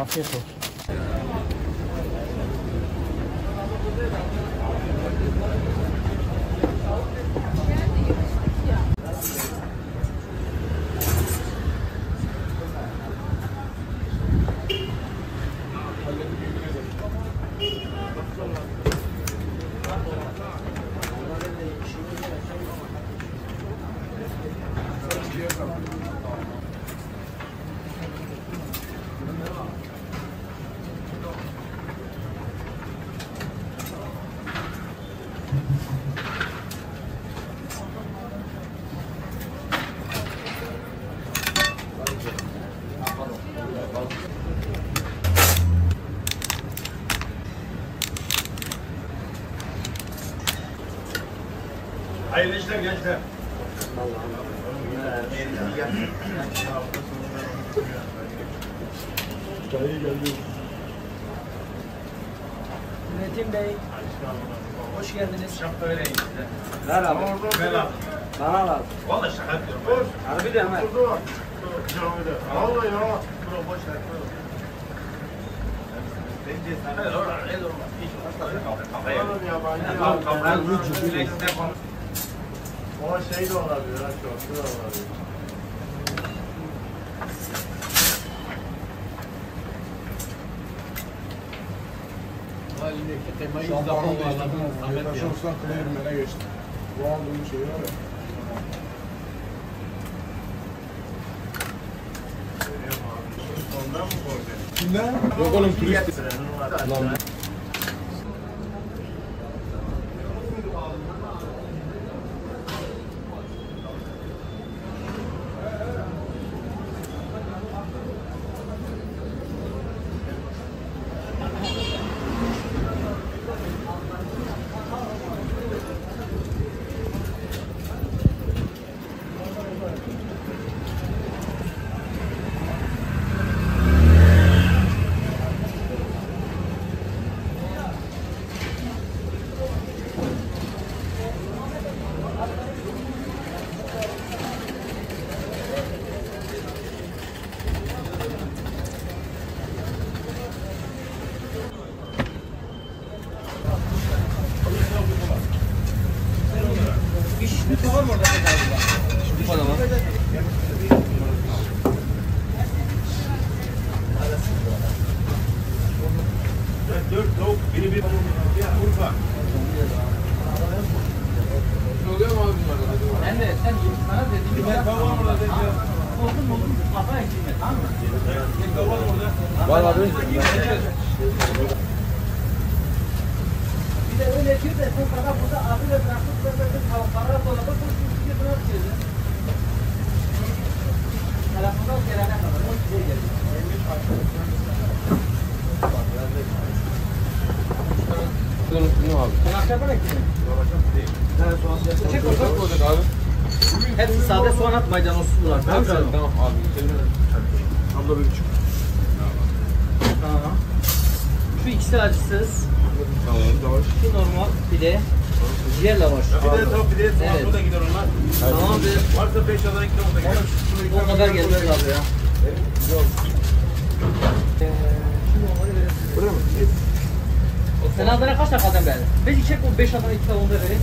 Afiyet olsun. Hayırlı işler gençler. Metin Bey. Hoş geldiniz. Şapka vereyim size. Ver abi. Ver abi. Bana lazım. Valla şaka yapıyorum. Harbi de hemen. Vallahi ya. Bro boş ver. Bence sana el orada, el orada. Hiç olmazsa kafaya. Tamam, kafaya. Sürekli yapalım. O şey de olabilir, ha, şortu da olabilir. Şampiyonluktan Kıyırmen'e geçti. Bu aldığım şey var ya. Ondan mı korkuyorsun? Kimden? Yok oğlum turist. Lan var. Tamam Tamam abi. Abla bir buçuk. Tamam. Şu ikisi acısız. Tamam. Şu normal bir de ciğer lavaş. Bir de tavuk, bir de Evet. bu da gider onlar. Tamamdır. Varsa beş adan iki tavuk da gider. O kadar gelmez abi ya. Buraya mı? Sen adına kaç tane kaldı ben? Beş çek bu beş adına iki tane onu da vereyim.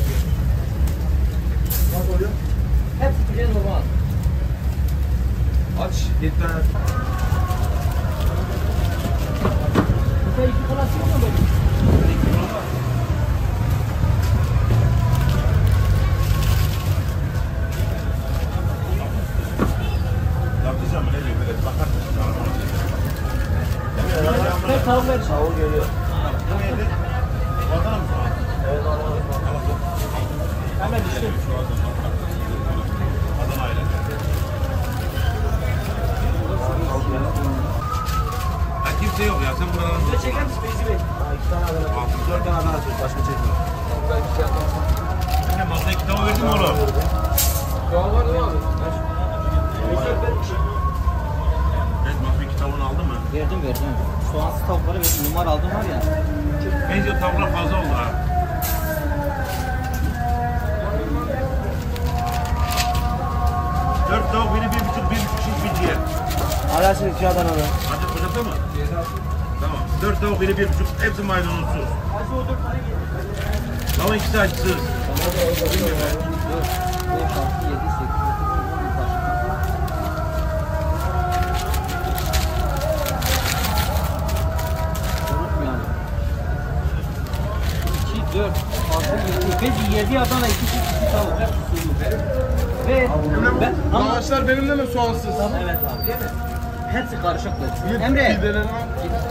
Nasıl oluyor? Hepsi bir normal. Aç. Yedi tane. Sen iki klasik mi böyle bakar mısın? Ben tavuk ver. Tavuk geliyor. Bu neydi? Vatan mı? Evet anladım. Hemen işte. Adana ile. Ha kimse de çeker misin Beyzi Bey? İki tane Adana. Dört tane Adana söz. Başka çekmiyor. Anne masaya kitabı verdin mi oğlum? Evet masaya kitabını aldın mı? Verdim verdim. Soğansız tavukları verdim. Numara aldım var ya. Bence tavuklar fazla oldu ha. Dört tavuk biri bir buçuk bir buçuk bir ciğer. Alasın iki Adana'da. Hadi kocası mı? Tamam. Dört tavuk ile bir buçuk. Hepsi maydanozsuz. Dört. Ama ikisi acısız. 5, 6, 7, 8, 9, 10, 11, Unutmayalım. 2, 4, 6, 7, 5, 7 Adana, 2 süt, 2 tavuk. Ve ben, ama, Lavaşlar benimle mi soğansız? evet abi değil mi? Hepsi karışıktır. Emre.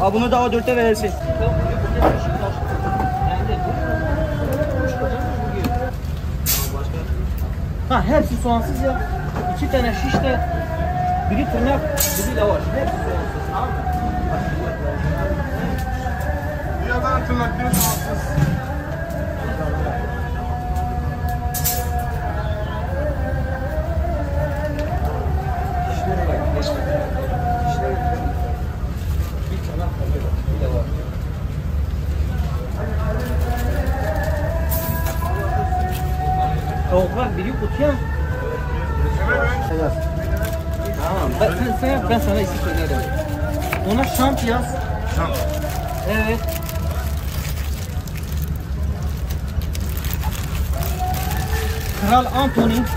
Ha bunu daha dörtte verirsin. Ha hepsi soğansız ya. İki tane şiş de biri tırnak, biri lavaş. Hepsi soğansız tamam mı? bir Adana tırnak bir soğansız. morning.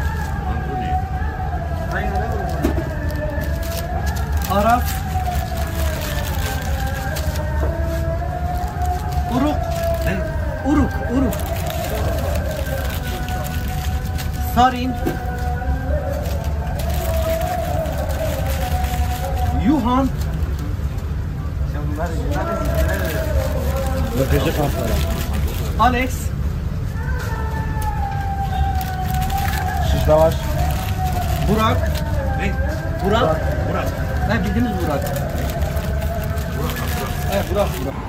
Şiş lavaş. Burak. Ne? Burak. Burak. Ha bildiğimiz Burak. Evet Burak Burak.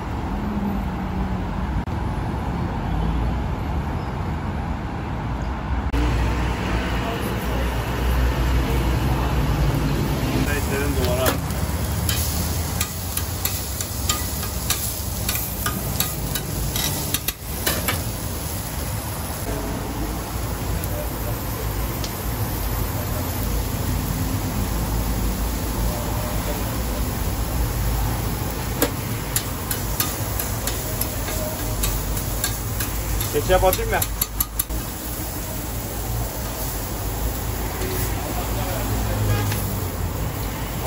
Ketçap atayım mı?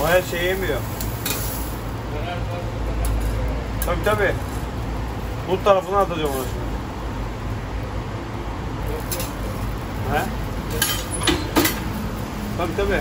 O her şeyi yemiyor. Tabi tabi. Bu tarafına atacağım onu şimdi. He? Tabi tabi.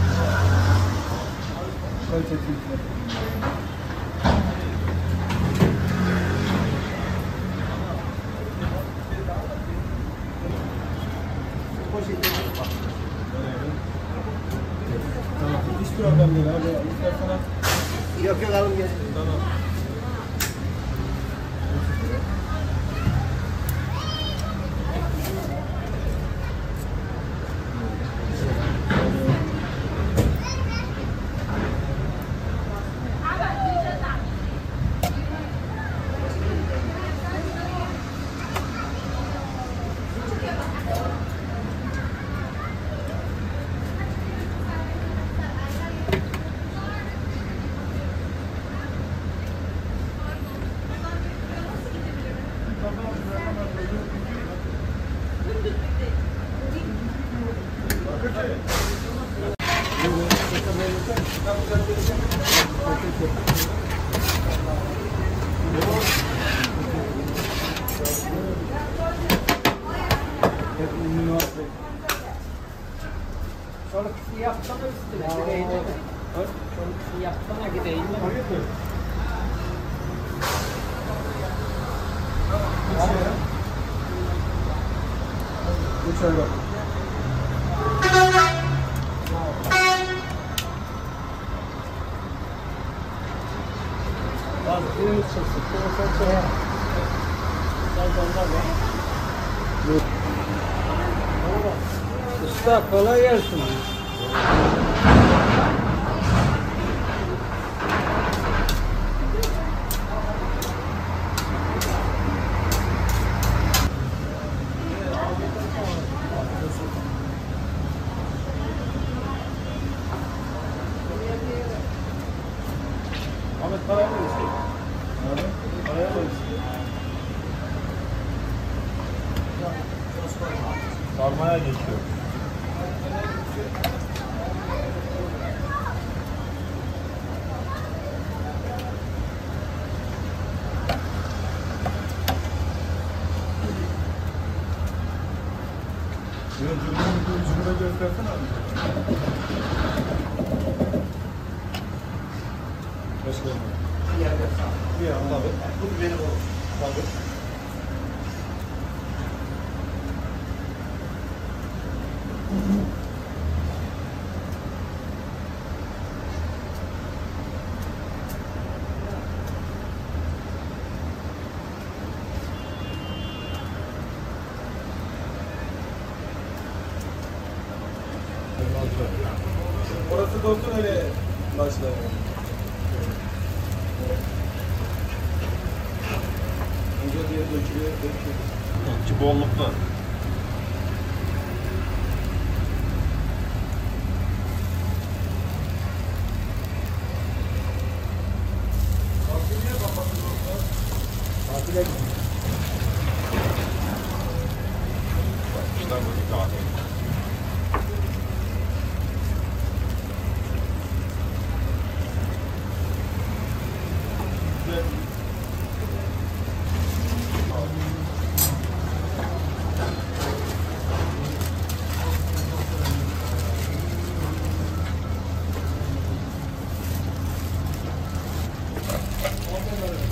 कल से ठीक है Ay bak. Bak birimiz çıksın. Sonra. Sen. Usta kolay gelsin. Mm-hmm. Öbür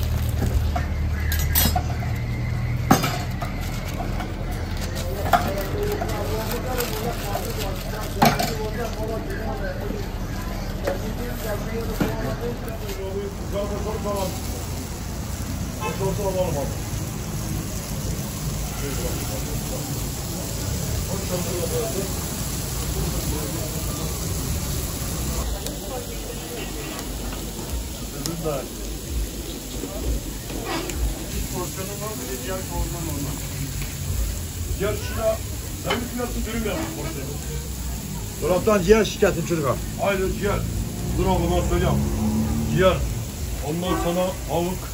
de. Porsiyonun var bir de diğer kavurman olmaz. Gel şuna. Sen bir nasıl dürüm porsiyonu? Dolaptan ciğer şirketin çocuklar. Aynı ciğer. Dur o zaman söyleyeyim. Ciğer. Ondan sonra tavuk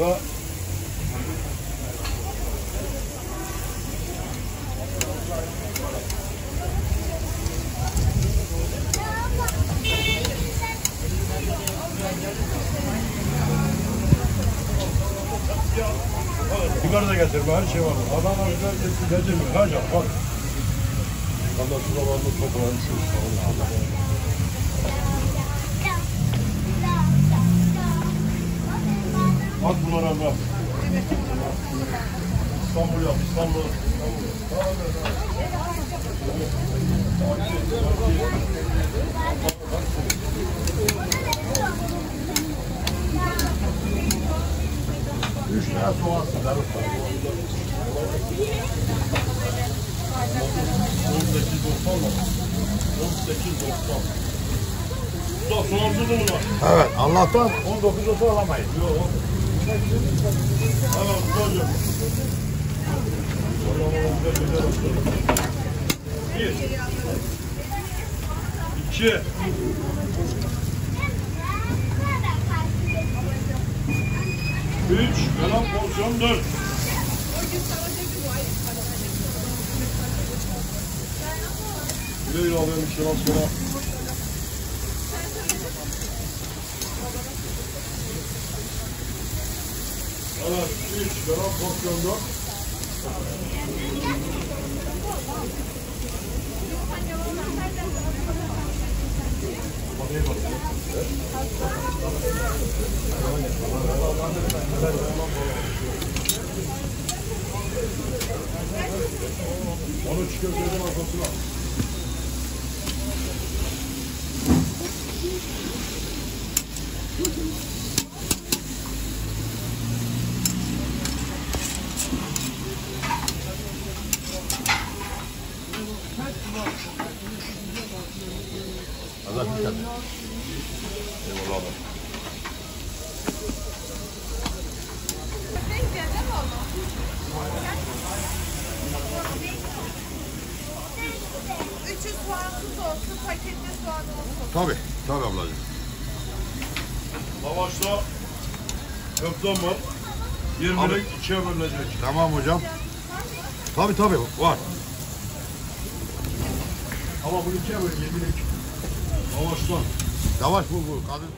ve Biber de getirme, her şey var. Biber getir, getirme. Kaç yap, ama şuralarını toplamışım. At bunlara bak. İstanbul yap, İstanbul. Üç tane soğansın sıcak. 18.90 mı? 18.90. Usta soğansız mı var? Evet Allah'tan 19 olsa alamayız. Yok. Ustacığım. Bir. İki. Üç. Kalan porsiyon dört. Güle güle alıyorum işte lan sonra. Evet, üç. Kalan porsiyon dört. Onu çıkartacağım arkasına. Thank you. Köftem var. 20'lik ikiye bölünecek. Tamam hocam. Tabii tabii var. Ama bu ikiye bölün 20'lik. Lavaştan. Yavaş bu bu kadın.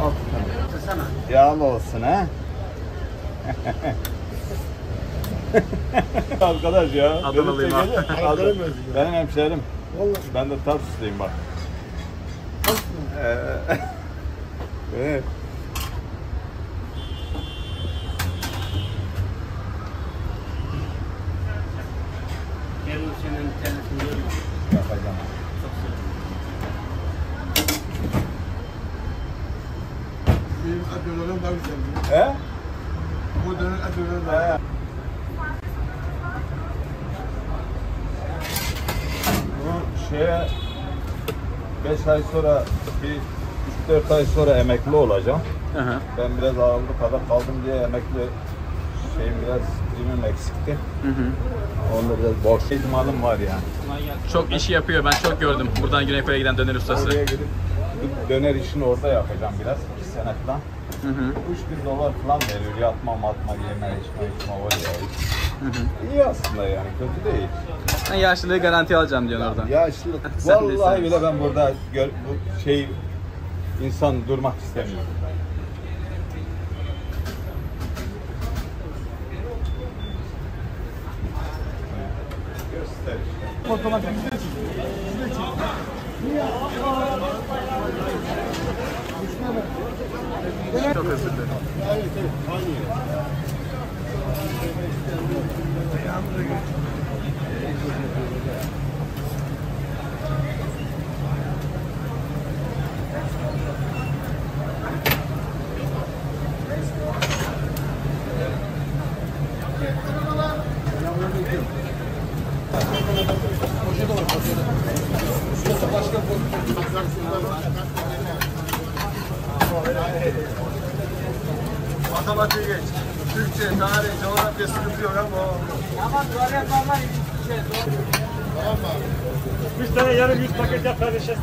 Altı tane. Yağlı olsun ha. Arkadaş ya. Adanalıyım ha. Adanalıyım. Benim hemşehrim. Vallahi. Ben de Tarsus'tayım bak. Tarsus mu? Ee, evet. 5 ay sonra bir 3-4 ay sonra emekli olacağım. Hı hı. Ben biraz Avrupa'da kaldım diye emekli şeyim biraz primim eksikti. Hı hı. Onda biraz boş ihtimalim var yani. Çok işi yapıyor. Ben çok gördüm. Buradan Güney Kore'ye giden döner ustası. Oraya gidip döner işini orada yapacağım biraz. 2 sene falan. Hı hı. 3000 dolar falan veriyor. Yatma, matma, yeme, içme, içme ya. İyi aslında yani, kötü değil. Ben yaşlılığı garanti alacağım diyorsun oradan. Yaşlı. Sen de Vallahi bile ben burada gör, bu şey insan durmak istemiyor. Göster işte.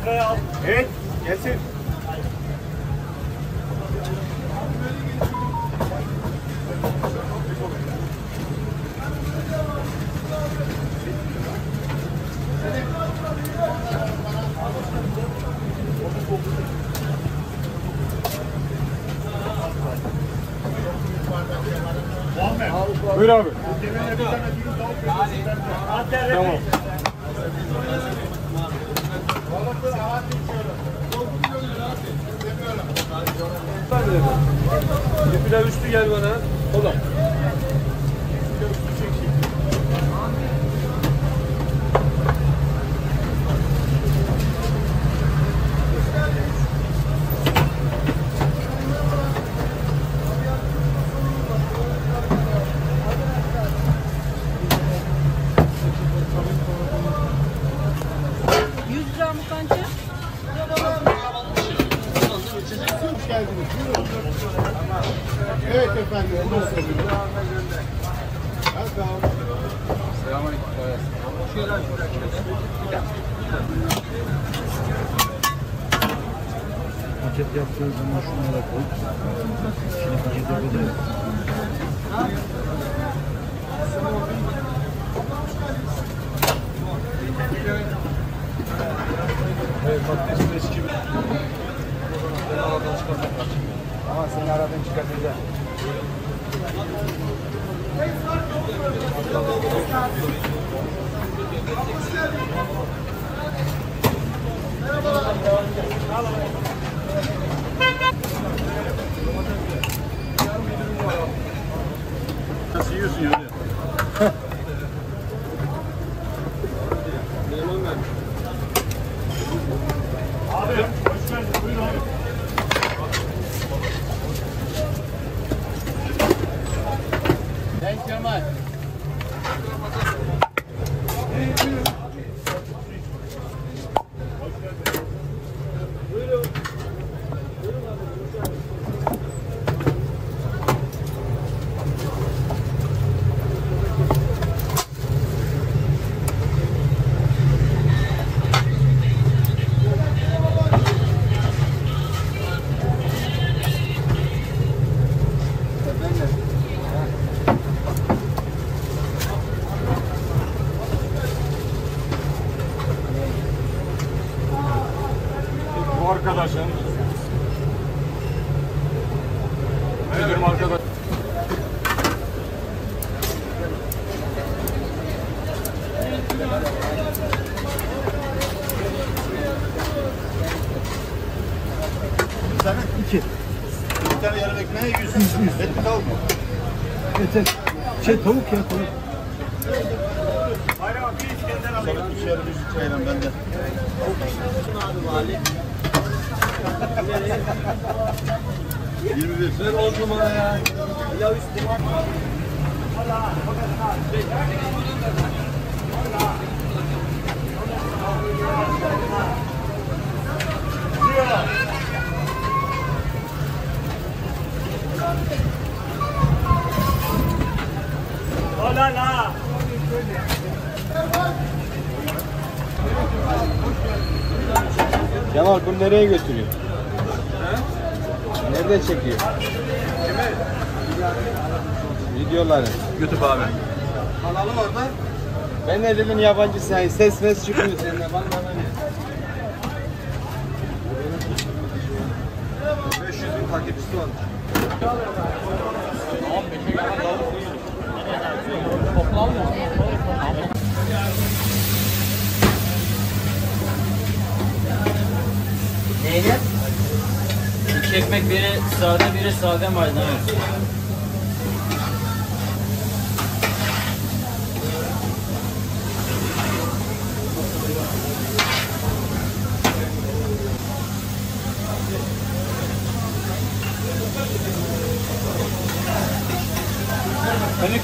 Sıraya al. Evet, gelsin. Buyur abi. Tamam. Bir pilav üstü gel bana. O da. Evet efendim. Paket yaptığın zaman şunu da koy. Şimdi paketi böyle Evet patates fresh gibi. Ama seni aradan çıkartacağım. Nasıl yiyorsun yani? Abi hoş geldin. Buyur abi. Bu arkadaşın Sana iki. Bir tane yarım ekmeğe yüz. Et mi tavuk mu? Et et. Şey tavuk ya tavuk. Sana üç yarım yüz iki ayran bende. Yirmi bir. Ver on numara ya. Ya üstü. Kemal bunu nereye götürüyor? Nerede çekiyor? Videoları. YouTube abi. Kanalım orada. Ben ne dedim yabancı sen ses ses çıkmıyor senden. Bana bana ne? 500 bin takipçisi var. Neyle? İki ekmek biri sade biri sade maydanoz.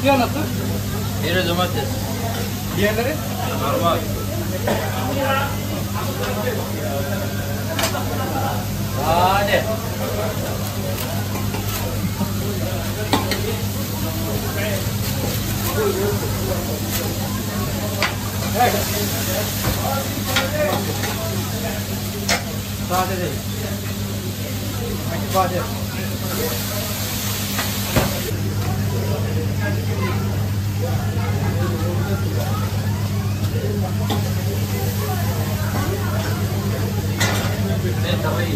Benimkiler nasıl? Biri domates. Diğerleri? Normal. Hadi. Sade değil. Sade. Ben tavayı.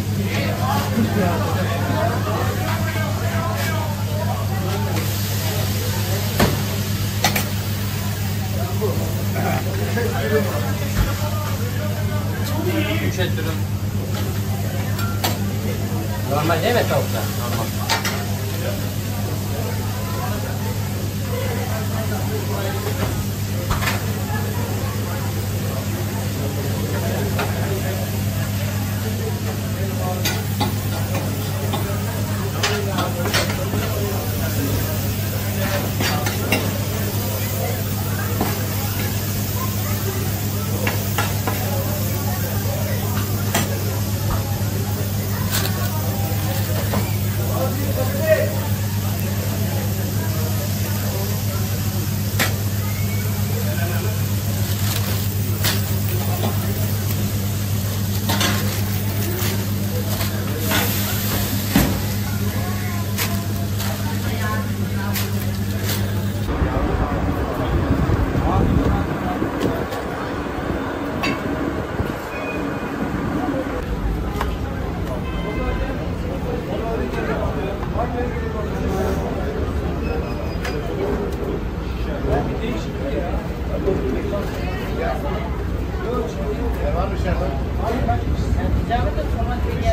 Üç et dürüm. Normal değil mi tavuklar? Normal.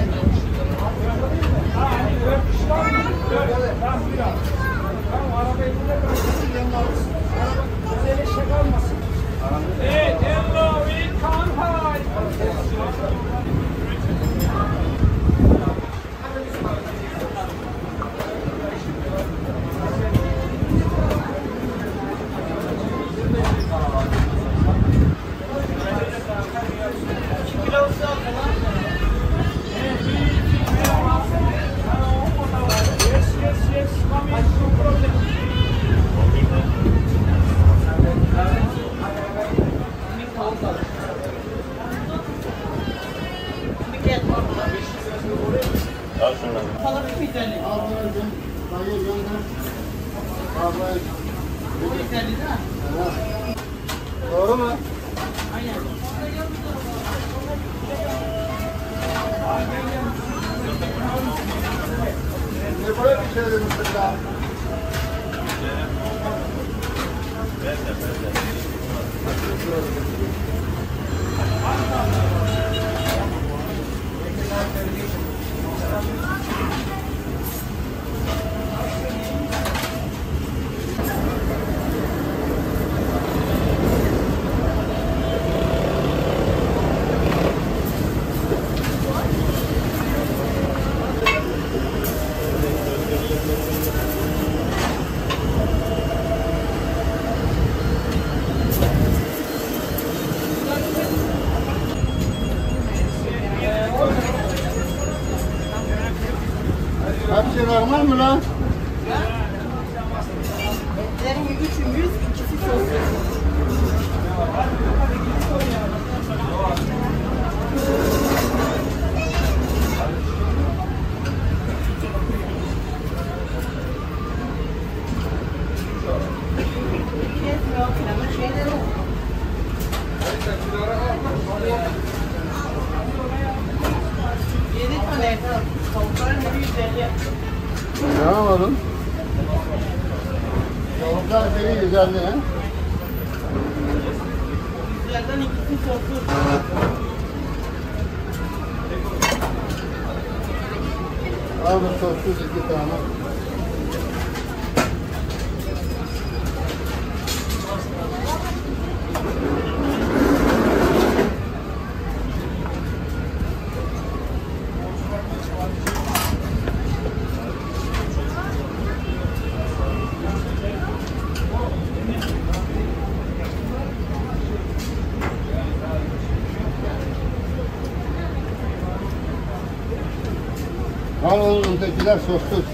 Al Şöyle mutlaka. Ben de ben de. Ne yapalım? Tavuklar biri 150 he? Yüzlerden ikisi soslu. Al bu sossuz iki tane. Oğlum tekiler sossuz.